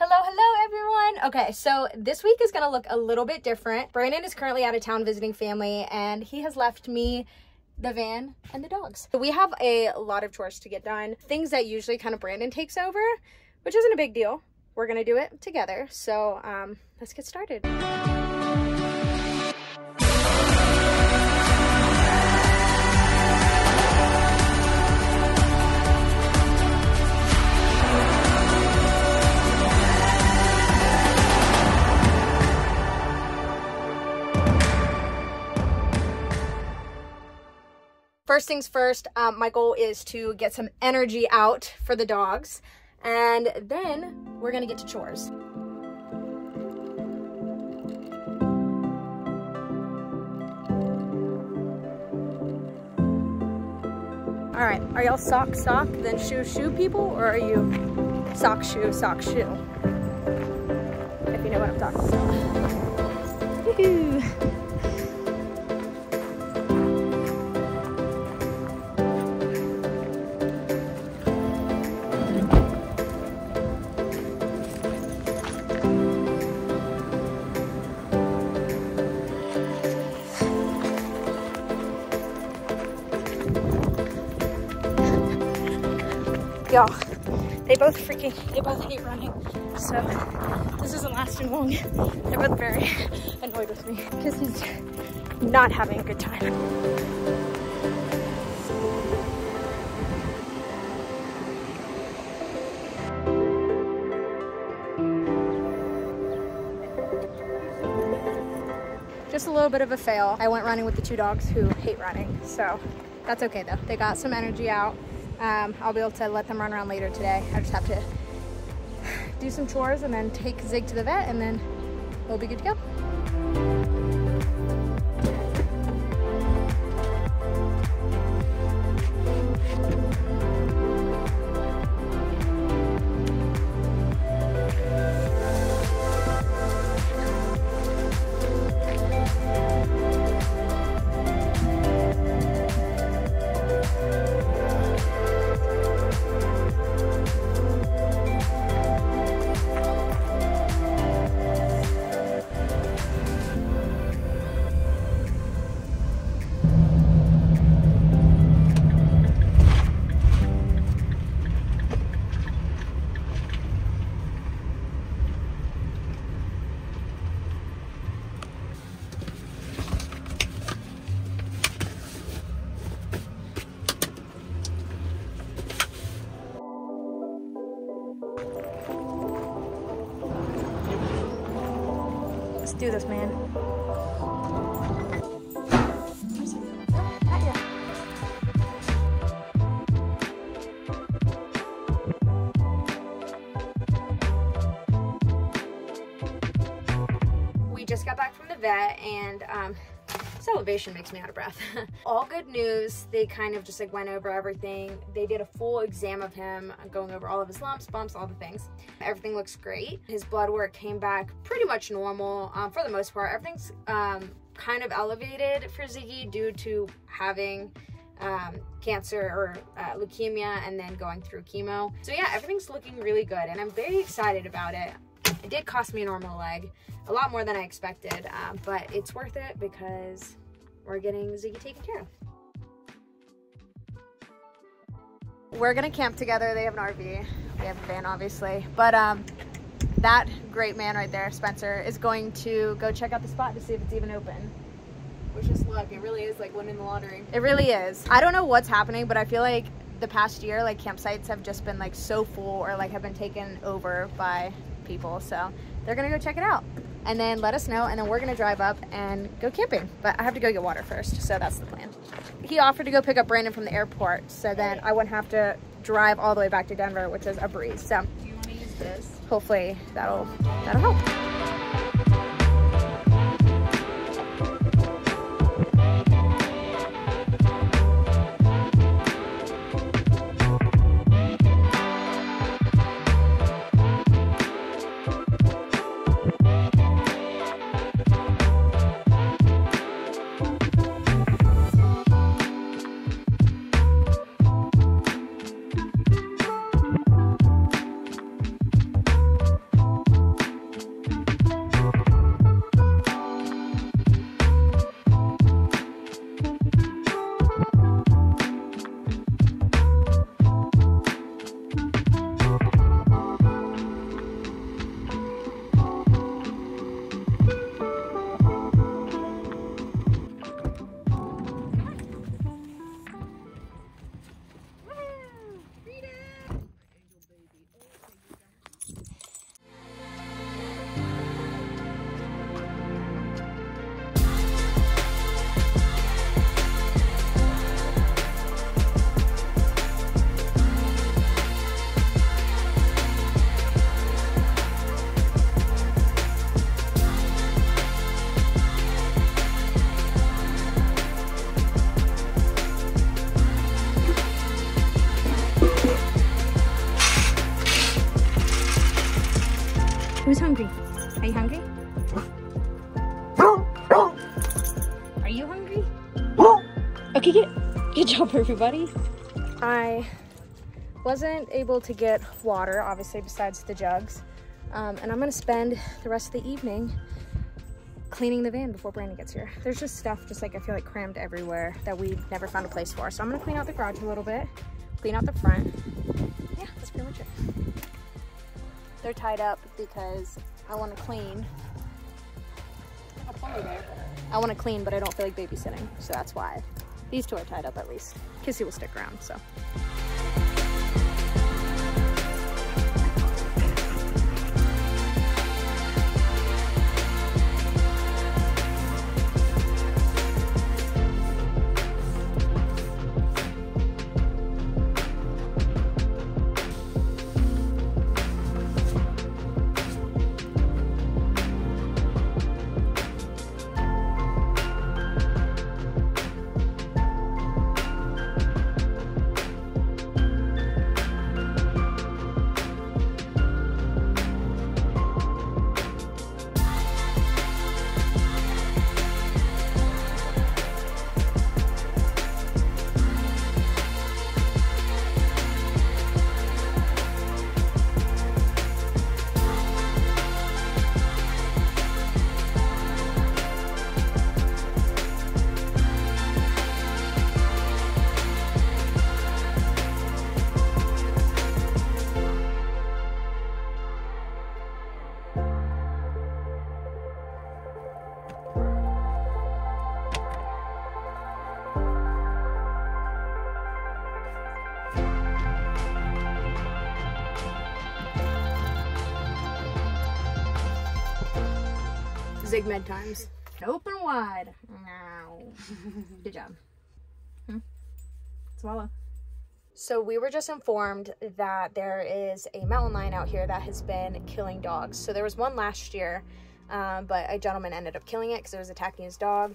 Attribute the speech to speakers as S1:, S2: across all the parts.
S1: Hello, hello everyone. Okay, so this week is gonna look a little bit different. Brandon is currently out of town visiting family and he has left me the van and the dogs. We have a lot of chores to get done. Things that usually kind of Brandon takes over, which isn't a big deal. We're gonna do it together. So um, let's get started. First things first, um, my goal is to get some energy out for the dogs. And then we're gonna get to chores. All right, are y'all sock, sock, then shoe, shoe people, or are you sock, shoe, sock, shoe? If you know what I'm talking about. y'all. They both freaking they both hate running. So this isn't lasting long. They're both very annoyed with me. Because he's not having a good time. Just a little bit of a fail. I went running with the two dogs who hate running so that's okay though. They got some energy out um, I'll be able to let them run around later today. I just have to do some chores and then take Zig to the vet and then we'll be good to go. Do this, man. We just got back from the vet and um, elevation makes me out of breath. all good news. They kind of just like went over everything. They did a full exam of him, going over all of his lumps, bumps, all the things. Everything looks great. His blood work came back pretty much normal um, for the most part. Everything's um, kind of elevated for Ziggy due to having um, cancer or uh, leukemia and then going through chemo. So yeah, everything's looking really good and I'm very excited about it. It did cost me a normal leg, a lot more than I expected, um, but it's worth it because we're getting Ziggy taken care of. We're gonna camp together. They have an RV. We have a van, obviously. But um, that great man right there, Spencer, is going to go check out the spot to see if it's even open.
S2: Which is luck. It really is like winning the lottery.
S1: It really is. I don't know what's happening, but I feel like the past year, like campsites have just been like so full or like have been taken over by people. So they're gonna go check it out and then let us know and then we're gonna drive up and go camping. But I have to go get water first, so that's the plan. He offered to go pick up Brandon from the airport, so then I wouldn't have to drive all the way back to Denver, which is a breeze. So
S2: Do you want to use this?
S1: hopefully that'll that'll help. Everybody. I wasn't able to get water, obviously, besides the jugs. Um, and I'm gonna spend the rest of the evening cleaning the van before Brandon gets here. There's just stuff just like I feel like crammed everywhere that we never found a place for. So I'm gonna clean out the garage a little bit, clean out the front. Yeah, that's pretty much it. They're tied up because I wanna clean. I wanna clean, but I don't feel like babysitting. So that's why. These two are tied up at least. Kissy will stick around, so. Zigmed times. Open wide. Now. Good job. Hmm. Swallow. So we were just informed that there is a mountain lion out here that has been killing dogs. So there was one last year, um, but a gentleman ended up killing it because it was attacking his dog.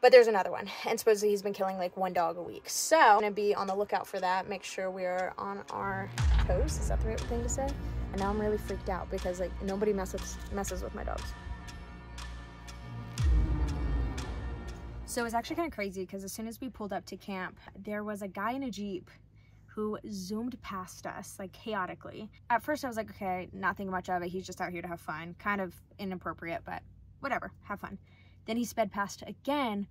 S1: But there's another one, and supposedly he's been killing like one dog a week. So I'm gonna be on the lookout for that. Make sure we're on our toes. Is that the right thing to say? And now I'm really freaked out because like nobody messes messes with my dogs. So it was actually kind of crazy because as soon as we pulled up to camp, there was a guy in a Jeep who zoomed past us like chaotically. At first I was like, okay, not thinking much of it. He's just out here to have fun. Kind of inappropriate, but whatever, have fun. Then he sped past again,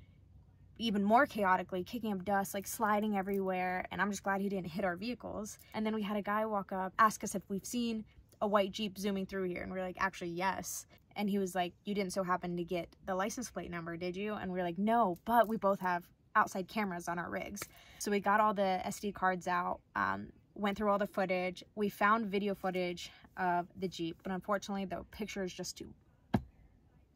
S1: even more chaotically, kicking up dust, like sliding everywhere. And I'm just glad he didn't hit our vehicles. And then we had a guy walk up, ask us if we've seen a white Jeep zooming through here. And we are like, actually, yes. And he was like, you didn't so happen to get the license plate number, did you? And we are like, no, but we both have outside cameras on our rigs. So we got all the SD cards out, um, went through all the footage. We found video footage of the Jeep, but unfortunately the picture is just too,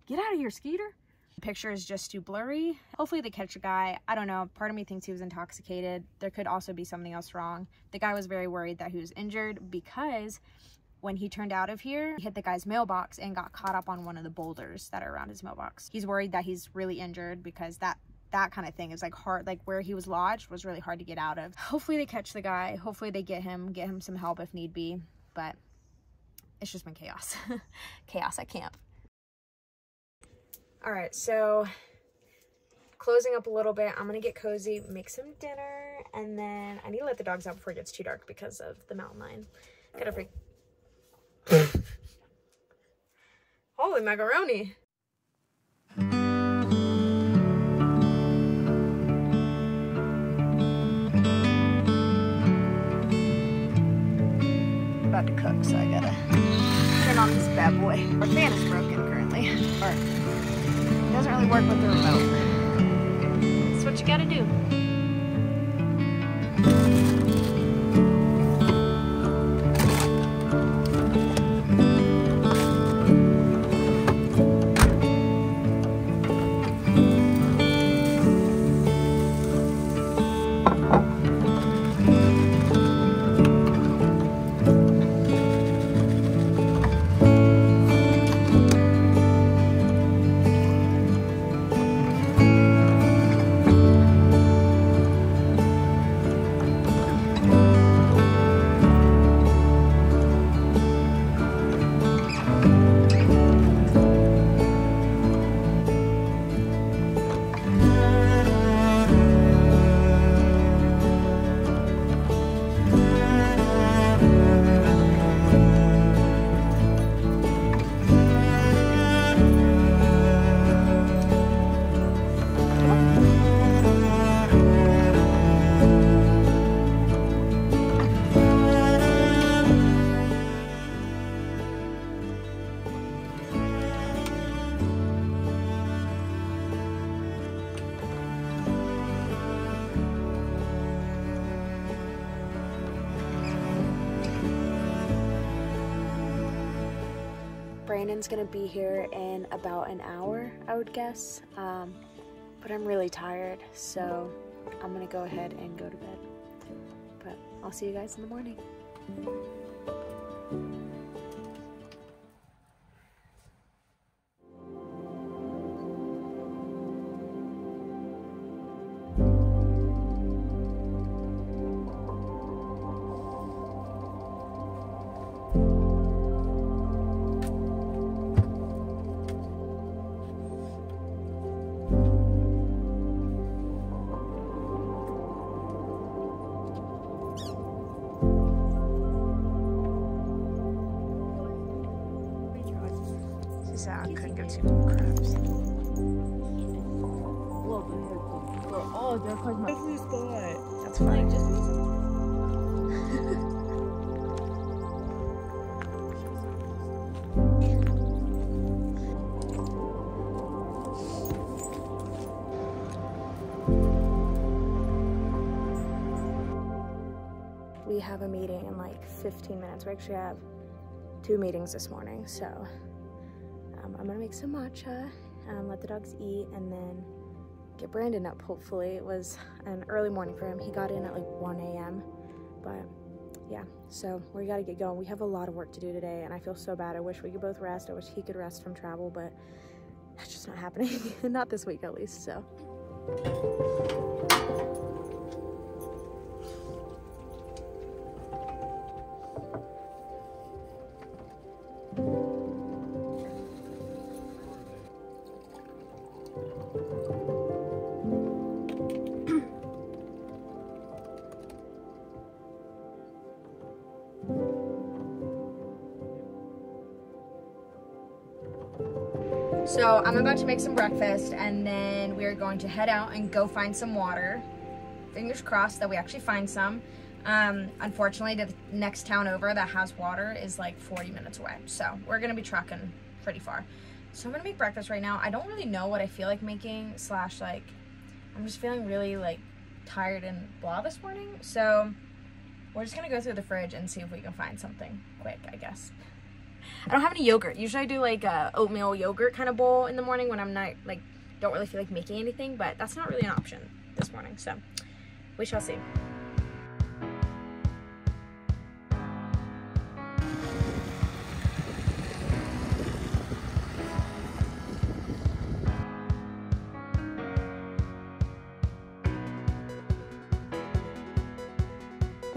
S1: get out of here, Skeeter. The picture is just too blurry. Hopefully they catch a guy. I don't know. Part of me thinks he was intoxicated. There could also be something else wrong. The guy was very worried that he was injured because when he turned out of here, he hit the guy's mailbox and got caught up on one of the boulders that are around his mailbox. He's worried that he's really injured because that that kind of thing is like hard like where he was lodged was really hard to get out of. Hopefully they catch the guy. Hopefully they get him get him some help if need be. But it's just been chaos. Chaos at camp. All right so closing up a little bit i'm gonna get cozy make some dinner and then i need to let the dogs out before it gets too dark because of the mountain lion. Gotta Holy macaroni. About to cook, so I gotta turn on this bad boy. Our fan is broken currently, or it doesn't really work with the remote. That's what you gotta do. Brandon's gonna be here in about an hour, I would guess. Um, but I'm really tired, so I'm gonna go ahead and go to bed. But I'll see you guys in the morning. Have a meeting in like 15 minutes. We actually have two meetings this morning, so um, I'm gonna make some matcha and let the dogs eat and then get Brandon up. Hopefully, it was an early morning for him. He got in at like 1 a.m. But yeah, so we gotta get going. We have a lot of work to do today, and I feel so bad. I wish we could both rest. I wish he could rest from travel, but that's just not happening. not this week, at least. So. So I'm about to make some breakfast and then we're going to head out and go find some water. Fingers crossed that we actually find some. Um, unfortunately, the next town over that has water is like 40 minutes away. So we're gonna be trucking pretty far. So I'm gonna make breakfast right now. I don't really know what I feel like making slash like, I'm just feeling really like tired and blah this morning. So we're just gonna go through the fridge and see if we can find something quick, I guess. I don't have any yogurt. Usually I do like a oatmeal yogurt kind of bowl in the morning when I'm not like don't really feel like making anything, but that's not really an option this morning. So we shall see.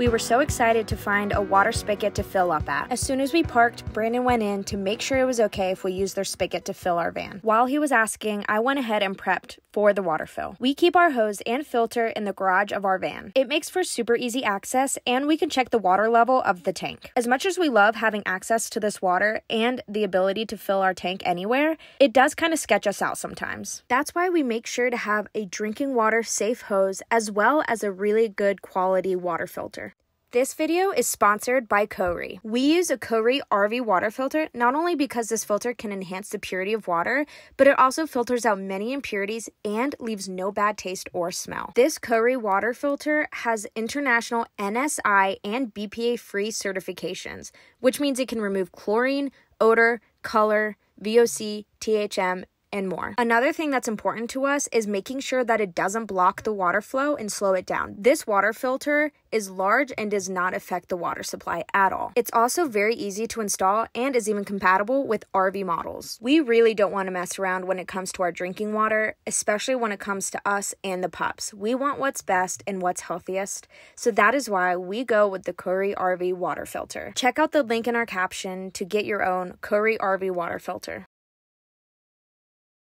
S1: We were so excited to find a water spigot to fill up at. As soon as we parked, Brandon went in to make sure it was okay if we used their spigot to fill our van. While he was asking, I went ahead and prepped for the water fill. We keep our hose and filter in the garage of our van. It makes for super easy access and we can check the water level of the tank. As much as we love having access to this water and the ability to fill our tank anywhere, it does kind of sketch us out sometimes. That's why we make sure to have a drinking water safe hose as well as a really good quality water filter. This video is sponsored by Kohree. We use a Kohree RV water filter not only because this filter can enhance the purity of water, but it also filters out many impurities and leaves no bad taste or smell. This Kohree water filter has international NSI and BPA free certifications, which means it can remove chlorine, odor, color, VOC, THM, and more. Another thing that's important to us is making sure that it doesn't block the water flow and slow it down. This water filter is large and does not affect the water supply at all. It's also very easy to install and is even compatible with RV models. We really don't want to mess around when it comes to our drinking water, especially when it comes to us and the pups. We want what's best and what's healthiest, so that is why we go with the Kohree RV water filter. Check out the link in our caption to get your own Kohree RV water filter.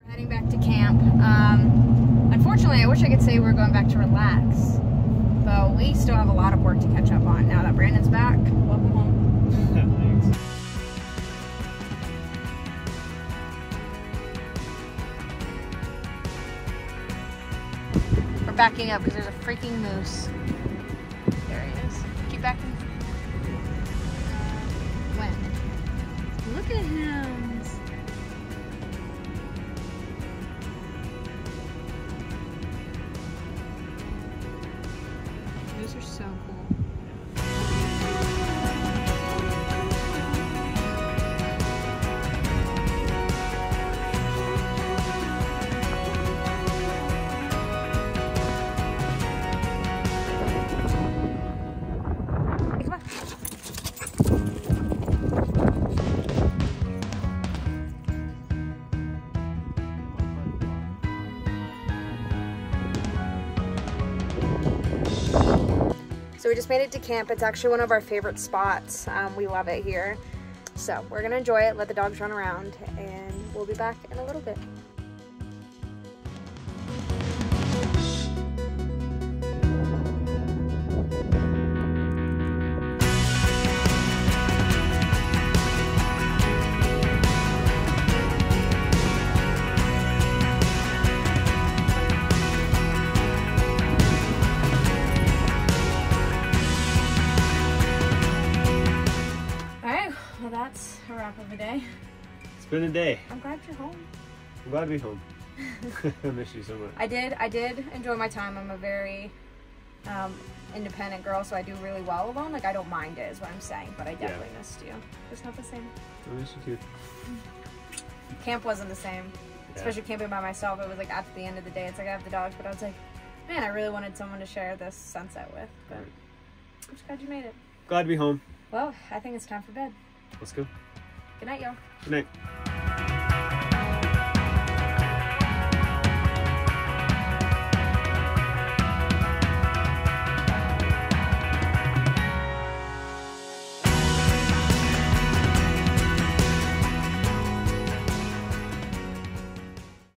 S1: We're heading back to camp. Um, unfortunately, I wish I could say we're going back to relax, but we still have a lot of work to catch up on now that Brandon's back. Welcome home.
S3: Thanks.
S1: We're backing up because there's a freaking moose. Just made it to camp. It's actually one of our favorite spots. Um, we love it here. So we're gonna enjoy it, let the dogs run around, and we'll be back in a little bit.
S3: Been a day.
S1: I'm glad you're home.
S3: I'm glad to be home. I miss you so much.
S1: I did. I did enjoy my time. I'm a very um, independent girl, so I do really well alone. Like I don't mind it, is what I'm saying. But I definitely missed you. It's not the same.
S3: I miss you too.
S1: Camp wasn't the same,
S3: Yeah.
S1: especially camping by myself. It was like at the end of the day, it's like I have the dogs, but I was like, man, I really wanted someone to share this sunset with. But
S3: Right.
S1: I'm just glad you made it.
S3: Glad to be home.
S1: Well, I think it's time for bed.
S3: Let's go.
S1: Good night, y'all.
S3: Good night.